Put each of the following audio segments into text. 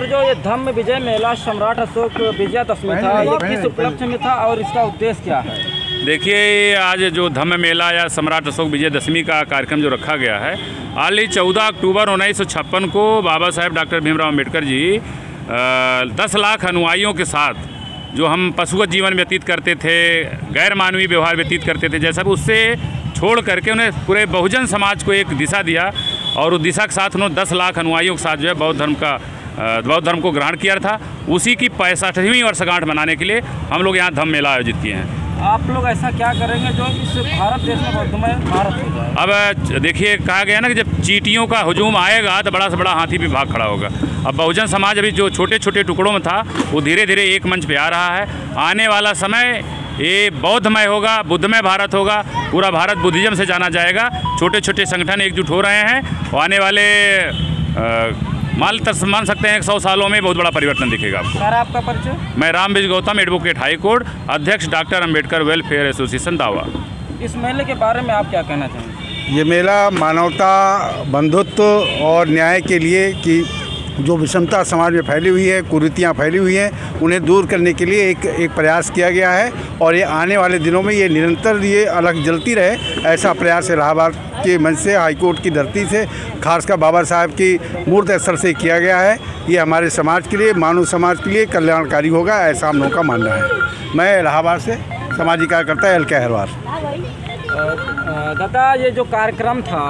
Sir जो ये धम्म विजय मेला सम्राट अशोक विजयादशमी था ये किस उपलक्ष्य में था और इसका उद्देश्य क्या है? देखिए आज जो धम्म मेला या सम्राट अशोक विजयदशमी का कार्यक्रम जो रखा गया है हाल ही चौदह अक्टूबर उन्नीस सौ छप्पन को बाबा साहेब डॉक्टर भीमराव अंबेडकर जी दस लाख अनुयायियों के साथ जो हम पशुगत जीवन व्यतीत करते थे गैर मानवीय व्यवहार व्यतीत करते थे जैसा भी उससे छोड़ करके उन्हें पूरे बहुजन समाज को एक दिशा दिया और उस दिशा के साथ उन्होंने दस लाख अनुयायियों के साथ जो है बौद्ध धर्म का बौद्ध धर्म को ग्रहण किया था उसी की पैंसठवीं वर्षगांठ मनाने के लिए हम लोग यहाँ धम्म मेला आयोजित किए हैं। आप लोग ऐसा क्या करेंगे जो इस भारत देश में बौद्धमय भारत हो जाए? अब देखिए कहा गया ना कि जब चीटियों का हजूम आएगा तो बड़ा से बड़ा हाथी भी भाग खड़ा होगा। अब बहुजन समाज अभी जो छोटे छोटे टुकड़ों में था वो धीरे धीरे एक मंच पे आ रहा है। आने वाला समय ये बौद्धमय होगा बुद्धमय भारत होगा पूरा भारत बुद्धिज्म से जाना जाएगा। छोटे छोटे संगठन एकजुट हो रहे हैं और आने वाले अ, मान मान सकते हैं एक सौ सालों में बहुत बड़ा परिवर्तन दिखेगा आपको। सर आपका परिचय? मैं राम बिज गौतम एडवोकेट हाईकोर्ट अध्यक्ष डॉक्टर अंबेडकर वेलफेयर एसोसिएशन दावा। इस मेले के बारे में आप क्या कहना चाहेंगे? ये मेला मानवता बंधुत्व और न्याय के लिए कि जो विषमता समाज में फैली हुई है कुरीतियाँ फैली हुई हैं उन्हें दूर करने के लिए एक एक प्रयास किया गया है और ये आने वाले दिनों में ये निरंतर ये अलग जलती रहे ऐसा प्रयास इलाहाबाद के मंच से हाईकोर्ट की धरती से खासकर बाबा साहब की मूर्त स्थल से किया गया है। ये हमारे समाज के लिए मानव समाज के लिए कल्याणकारी होगा ऐसा हम लोगों का मानना है। मैं इलाहाबाद से सामाजिक कार्यकर्ता एल के अहरवार अ, दादा ये जो कार्यक्रम था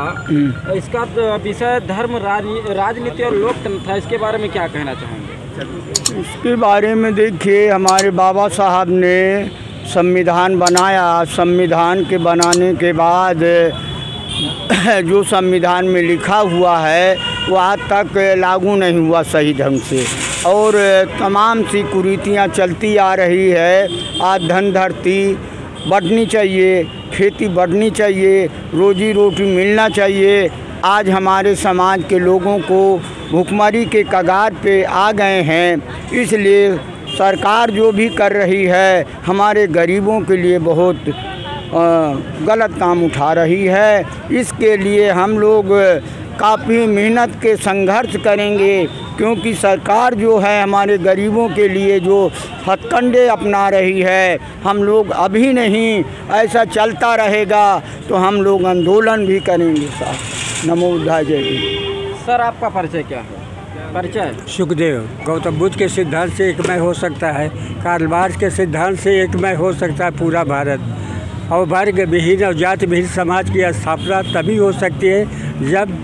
इसका तो विषय धर्म राज- राजनीति और लोकतंत्र था इसके बारे में क्या कहना चाहेंगे? इसके बारे में देखिए हमारे बाबा साहब ने संविधान बनाया। संविधान के बनाने के बाद जो संविधान में लिखा हुआ है वो आज तक लागू नहीं हुआ सही ढंग से। और तमाम सी कुरीतियाँ चलती आ रही है। आज धन धरती बढ़नी चाहिए, खेती बढ़नी चाहिए, रोजी रोटी मिलना चाहिए। आज हमारे समाज के लोगों को भुखमरी के कगार पे आ गए हैं। इसलिए सरकार जो भी कर रही है, हमारे गरीबों के लिए बहुत गलत काम उठा रही है। इसके लिए हम लोग काफ़ी मेहनत के संघर्ष करेंगे। क्योंकि सरकार जो है हमारे गरीबों के लिए जो हथकंडे अपना रही है हम लोग अभी नहीं ऐसा चलता रहेगा तो हम लोग आंदोलन भी करेंगे साहब। नमो बुद्धा जय सर आपका परिचय क्या है? परिचय? सुखदेव गौतम बुद्ध के सिद्धांत से एकमय हो सकता है कार्ल मार्क्स के सिद्धांत से एकमय हो सकता है पूरा भारत। और वर्ग विहीन और जाति विहीन समाज की स्थापना तभी हो सकती है जब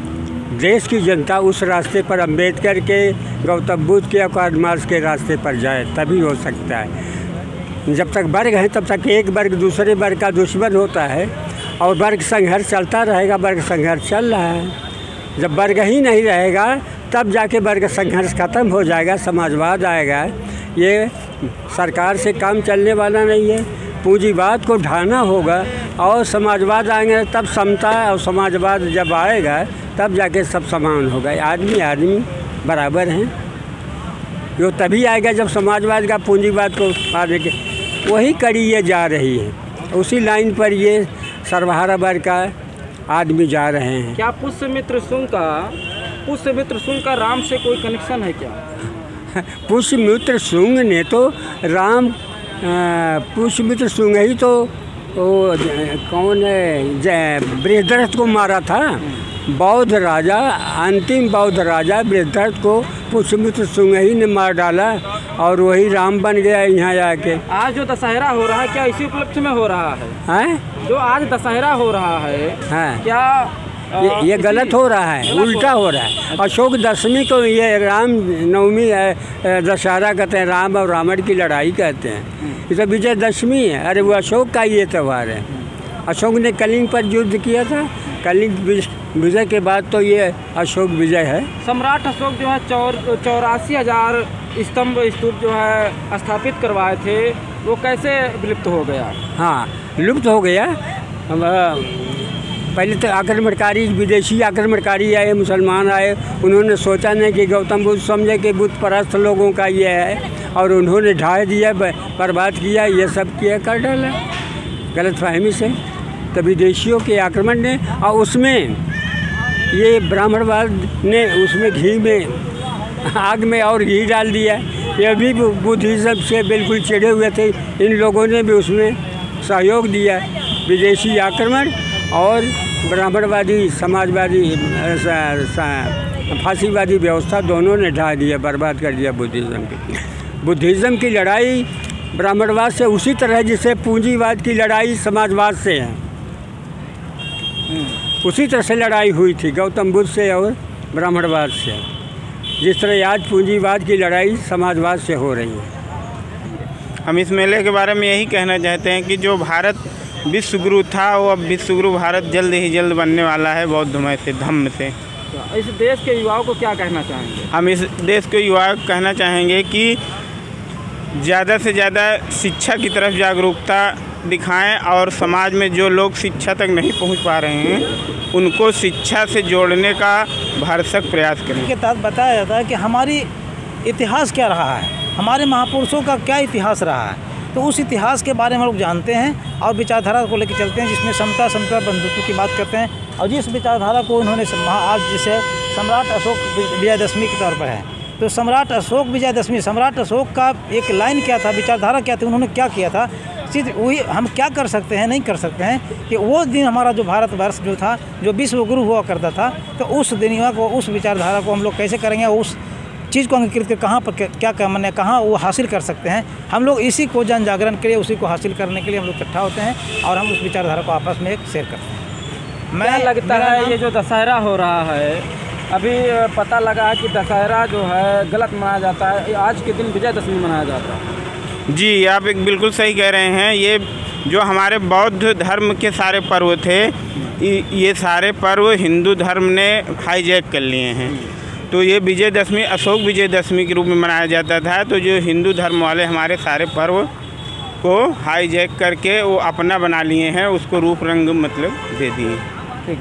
देश की जनता उस रास्ते पर अंबेडकर के, गौतम बुद्ध के और कार्ल के रास्ते पर जाए, तभी हो सकता है। जब तक वर्ग है, तब तक एक वर्ग दूसरे वर्ग का दुश्मन होता है और वर्ग संघर्ष चलता रहेगा, वर्ग संघर्ष चल रहा है। जब वर्ग ही नहीं रहेगा, तब जाके वर्ग संघर्ष खत्म हो जाएगा, समाजवाद आएगा। ये सरकार से काम चलने वाला नहीं है। पूंजीवाद को ढाना होगा और समाजवाद आएँगे, तब समता और समाजवाद जब आएगा तब जाके सब समान होगा आदमी आदमी बराबर हैं। जो तभी आएगा जब समाजवाद का पूंजीवाद को आने के वही कड़ी ये जा रही है। उसी लाइन पर ये सर्वहारा वर्ग का आदमी जा रहे हैं। क्या पुष्यमित्र सुंग का पुष्यमित्र सुंग का राम से कोई कनेक्शन है क्या? पुष्यमित्र सुंग ने तो राम पुष्यमित्र सुंग ही तो वो कौन है? बृहदरथ को मारा था। बौद्ध राजा अंतिम बौद्ध राजा बृहदरथ को पुष्यमित्र सुंग ही ने मार डाला और वही राम बन गया यहाँ आके आज जो दशहरा हो रहा है क्या इसी उपलक्ष्य में हो रहा है? हैं? जो आज दशहरा हो रहा है हाँ। क्या अ, ये ये गलत हो रहा है उल्टा हो रहा है। अशोक दशमी को ये राम नवमी है दशहरा कहते हैं राम और रावण की लड़ाई कहते हैं। ये तो विजयदशमी है। अरे वो अशोक का ये त्यौहार है। अशोक ने कलिंग पर युद्ध किया था। कलिंग विजय के बाद तो ये अशोक विजय है। सम्राट अशोक जो है चौर चौरासी हज़ार स्तंभ स्तूप जो है स्थापित करवाए थे वो कैसे विलुप्त हो गया? हाँ लुप्त हो गया। पहले तो आक्रमणकारी विदेशी आक्रमणकारी आए मुसलमान आए उन्होंने सोचा नहीं कि गौतम बुद्ध समझे कि बुद्ध परस्त लोगों का ये है और उन्होंने ढाह दिया बर्बाद किया ये सब किया कर डाला। गलत फहमी से। तो विदेशियों के आक्रमण ने और उसमें ये ब्राह्मणवाद ने उसमें घी में, आग में और घी डाल दिया। ये भी बुद्धिज़्म से बिल्कुल चिड़े हुए थे। इन लोगों ने भी उसमें सहयोग दिया। विदेशी आक्रमण और ब्राह्मणवादी, समाजवादी फांसीवादी व्यवस्था दोनों ने ढा दिया, बर्बाद कर दिया बुद्धिज़्म की। बुद्धिज़्म की लड़ाई ब्राह्मणवाद से उसी तरह जिसे पूंजीवाद की लड़ाई समाजवाद से है। उसी तरह से लड़ाई हुई थी गौतम बुद्ध से और ब्राह्मणवाद से। जिस तरह आज पूंजीवाद की लड़ाई समाजवाद से हो रही है। हम इस मेले के बारे में यही कहना चाहते हैं कि जो भारत विश्वगुरु था वो अब विश्वगुरु भारत जल्द ही जल्द बनने वाला है बौद्धमय से धम्म से। तो इस देश के युवाओं को क्या कहना चाहेंगे? हम इस देश के युवा को कहना चाहेंगे कि ज़्यादा से ज़्यादा शिक्षा की तरफ़ जागरूकता दिखाएँ और समाज में जो लोग शिक्षा तक नहीं पहुँच पा रहे हैं, उनको शिक्षा से जोड़ने का भरसक प्रयास करें। के तहत बताया जाता है कि हमारी इतिहास क्या रहा है? हमारे महापुरुषों का क्या इतिहास रहा है? तो उस इतिहास के बारे में लोग जानते हैं और विचारधारा को लेकर चलते हैं, जिसमें समता समता बंधुत्व की बात करते हैं। और जिस विचारधारा को उन्होंने आज जैसे सम्राट अशोक विजयदशमी के तौर पर है। तो सम्राट अशोक, विजयदशमी, सम्राट अशोक का एक लाइन क्या था, विचारधारा क्या थी, उन्होंने क्या किया था? सिर्फ़ वही हम क्या कर सकते हैं नहीं कर सकते हैं कि वो दिन हमारा जो भारतवर्ष जो था जो विश्व गुरु हुआ करता था तो उस दुनिया को उस विचारधारा को हम लोग कैसे करेंगे उस चीज़ को अंगीकृत कर कहाँ पर क्या मैंने कहाँ वो हासिल कर सकते हैं हम लोग इसी को जन जागरण के लिए उसी को हासिल करने के लिए हम लोग इकट्ठा होते हैं और हम उस विचारधारा को आपस में एक शेयर करते हैं। मैं लगता है ये जो दशहरा हो रहा है अभी पता लगा है कि दशहरा जो है गलत मनाया जाता है आज के दिन विजयदशमी मनाया जाता है। जी, आप एक बिल्कुल सही कह रहे हैं। ये जो हमारे बौद्ध धर्म के सारे पर्व थे ये सारे पर्व हिंदू धर्म ने हाईजैक कर लिए हैं। तो ये विजयदशमी, अशोक विजयदशमी के रूप में मनाया जाता था। तो जो हिंदू धर्म वाले हमारे सारे पर्व को हाईजैक करके वो अपना बना लिए हैं, उसको रूप रंग मतलब दे दिए।